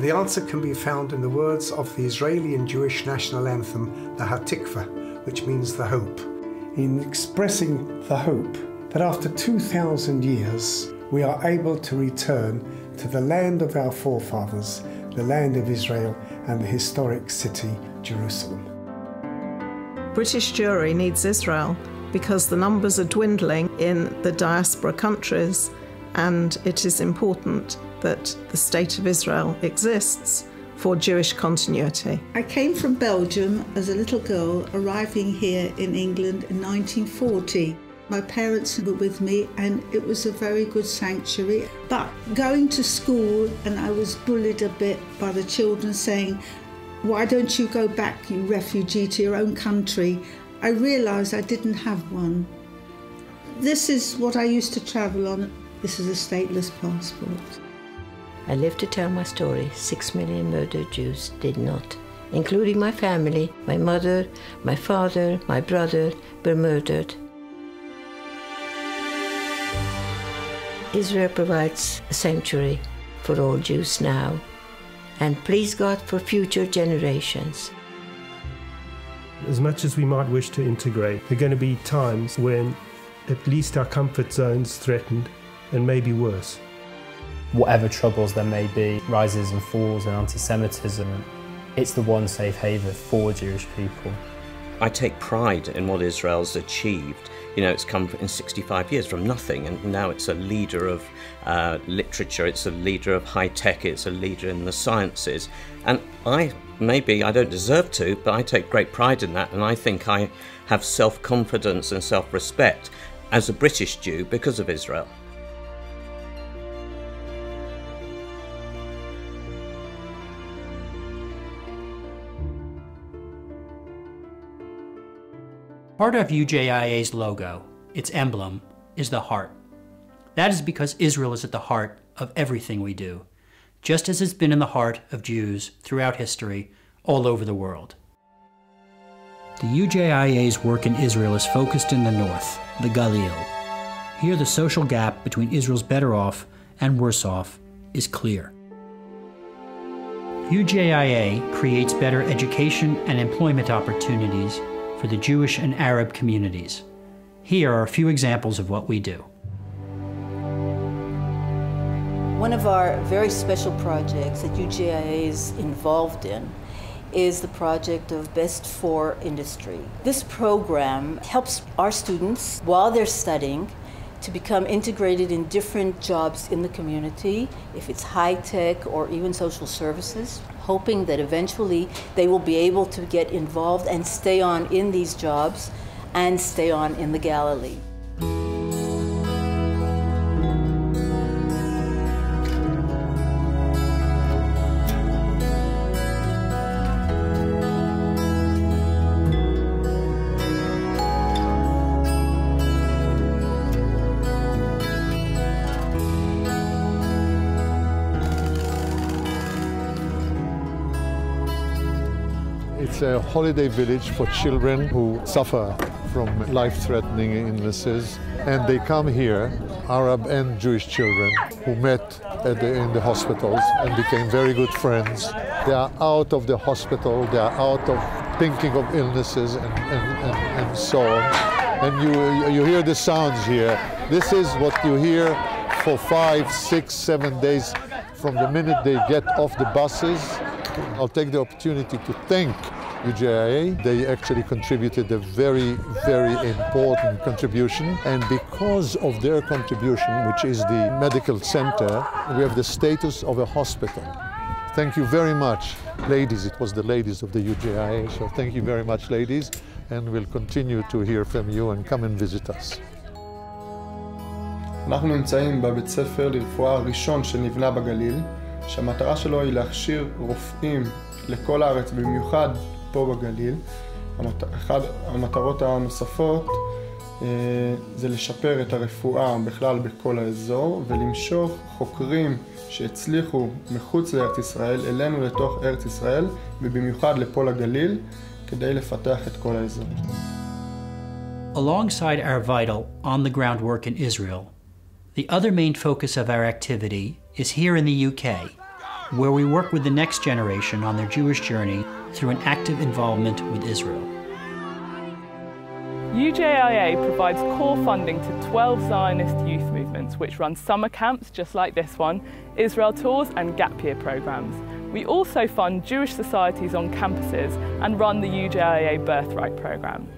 The answer can be found in the words of the Israeli and Jewish national anthem, the Hatikva, which means the hope. In expressing the hope that after 2,000 years we are able to return to the land of our forefathers, the land of Israel, and the historic city, Jerusalem. British Jewry needs Israel because the numbers are dwindling in the diaspora countries, and it is important that the State of Israel exists for Jewish continuity. I came from Belgium as a little girl, arriving here in England in 1940. My parents were with me, and it was a very good sanctuary. But going to school, and I was bullied a bit by the children saying, Why don't you go back, you refugee, to your own country? I realised I didn't have one. This is what I used to travel on. This is a stateless passport. I live to tell my story. Six million murdered Jews did not, including my family. My mother, my father, my brother were murdered. Israel provides a sanctuary for all Jews now, and please God for future generations. As much as we might wish to integrate, there are going to be times when at least our comfort zone's threatened and maybe worse. Whatever troubles there may be, rises and falls and anti-Semitism, it's the one safe haven for Jewish people. I take pride in what Israel's achieved. You know, it's come in 65 years from nothing, and now it's a leader of uh, literature, it's a leader of high tech, it's a leader in the sciences. And I, maybe I don't deserve to, but I take great pride in that, and I think I have self confidence and self respect as a British Jew because of Israel. Part of UJIA's logo, its emblem, is the heart. That is because Israel is at the heart of everything we do, just as it's been in the heart of Jews throughout history all over the world. The UJIA's work in Israel is focused in the north, the Galil. Here, the social gap between Israel's better off and worse off is clear. UJIA creates better education and employment opportunities for the Jewish and Arab communities. Here are a few examples of what we do. One of our very special projects that UJIA is involved in is the project of Best for Industry. This program helps our students, while they're studying, to become integrated in different jobs in the community, if it's high tech or even social services, hoping that eventually they will be able to get involved and stay on in these jobs and stay on in the Galilee. It's a holiday village for children who suffer from life-threatening illnesses. And they come here, Arab and Jewish children, who met the, in the hospitals and became very good friends. They are out of the hospital, they are out of thinking of illnesses and, and, and, and so on. And you, you hear the sounds here. This is what you hear for five, six, seven days from the minute they get off the buses I'll take the opportunity to thank UJIA. They actually contributed a very, very important contribution. And because of their contribution, which is the medical center, we have the status of a hospital. Thank you very much, ladies. It was the ladies of the UJIA, so thank you very much, ladies. And we'll continue to hear from you and come and visit us. אנחנו נמצאים בבית ספר לרפואה הראשון שנבנה בגליל, שהמטרה שלו היא להכשיר רופאים לכל הארץ, במיוחד פה בגליל. אחת המטרות הנוספות זה לשפר את הרפואה בכלל בכל האזור ולמשוך חוקרים שהצליחו מחוץ לארץ ישראל אלינו לתוך ארץ ישראל ובמיוחד לפה לגליל כדי לפתח את כל האזור. Alongside our vital on-the-ground work in Israel, the other main focus of our activity is here in the UK, where we work with the next generation on their Jewish journey through an active involvement with Israel. UJIA provides core funding to 12 Zionist youth movements which run summer camps just like this one, Israel tours and gap year programs. We also fund Jewish societies on campuses and run the UJIA Birthright program.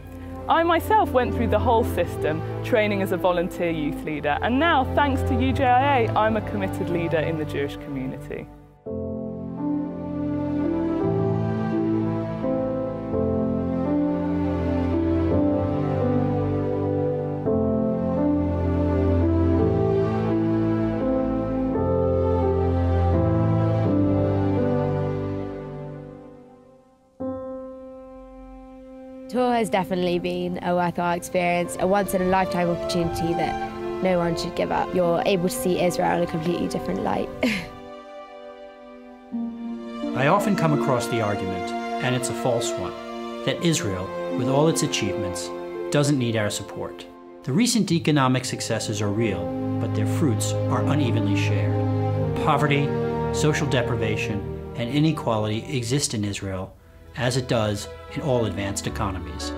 I myself went through the whole system, training as a volunteer youth leader, and now, thanks to UJIA, I'm a committed leader in the Jewish community. Has definitely been a worthwhile experience, a once in a lifetime opportunity that no one should give up. You're able to see Israel in a completely different light. I often come across the argument, and it's a false one, that Israel, with all its achievements, doesn't need our support. The recent economic successes are real, but their fruits are unevenly shared. Poverty, social deprivation, and inequality exist in Israel as it does in all advanced economies.